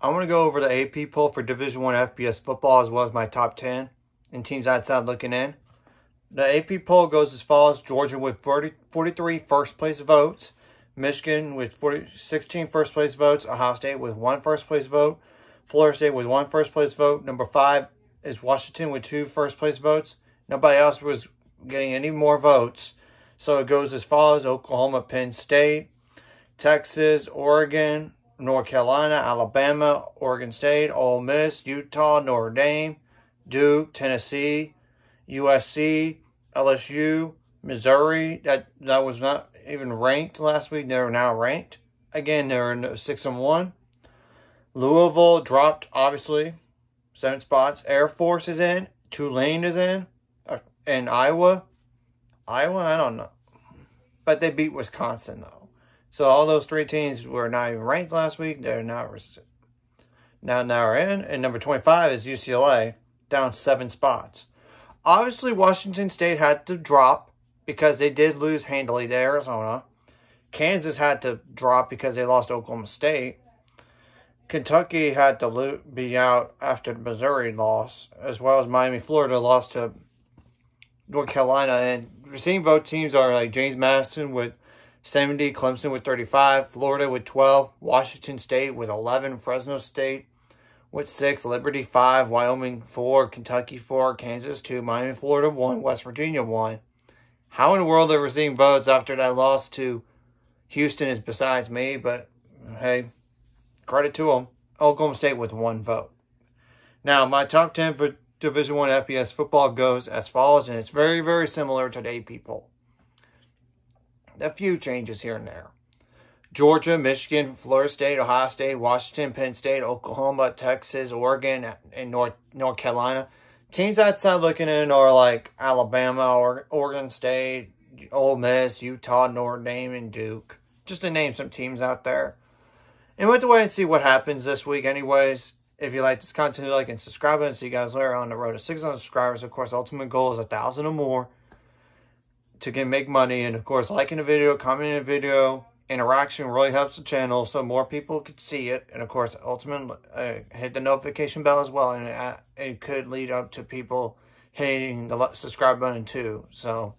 I want to go over the AP poll for Division One FBS football as well as my top 10 and teams outside looking in. The AP poll goes as follows. Georgia with 40, 43 first place votes. Michigan with 40, 16 first place votes. Ohio State with one first place vote. Florida State with one first place vote. Number five is Washington with two first place votes. Nobody else was getting any more votes. So it goes as follows. Oklahoma, Penn State, Texas, Oregon, North Carolina, Alabama, Oregon State, Ole Miss, Utah, Notre Dame, Duke, Tennessee, USC, LSU, Missouri. That that was not even ranked last week. They're now ranked. Again, they're in six and one. Louisville dropped obviously seven spots. Air Force is in. Tulane is in. Uh, and Iowa. Iowa, I don't know. But they beat Wisconsin though. So all those three teams were not even ranked last week. They're not now now are in. And number twenty five is UCLA, down seven spots. Obviously, Washington State had to drop because they did lose handily to Arizona. Kansas had to drop because they lost Oklahoma State. Kentucky had to be out after the Missouri loss, as well as Miami, Florida lost to North Carolina. And receiving vote teams are like James Madison with 70, Clemson with 35, Florida with 12, Washington State with 11, Fresno State with 6, Liberty 5, Wyoming 4, Kentucky 4, Kansas 2, Miami, Florida 1, West Virginia 1. How in the world they're receiving votes after that loss to Houston is besides me, but hey, credit to them. Oklahoma State with one vote. Now, my top 10 for Division 1 FBS football goes as follows, and it's very, very similar to the AP poll. A few changes here and there. Georgia, Michigan, Florida State, Ohio State, Washington, Penn State, Oklahoma, Texas, Oregon, and North North Carolina. Teams outside looking in are like Alabama, or Oregon State, Ole Miss, Utah, Notre Dame, and Duke. Just to name some teams out there. And we'll have to wait and see what happens this week anyways. If you like this content, like and subscribe and see you guys later on the road to 600 subscribers. Of course, ultimate goal is a thousand or more to get make money. And of course, liking a video, commenting a video, interaction really helps the channel so more people could see it. And of course, ultimately, uh, hit the notification bell as well. And it, it could lead up to people hitting the subscribe button too. So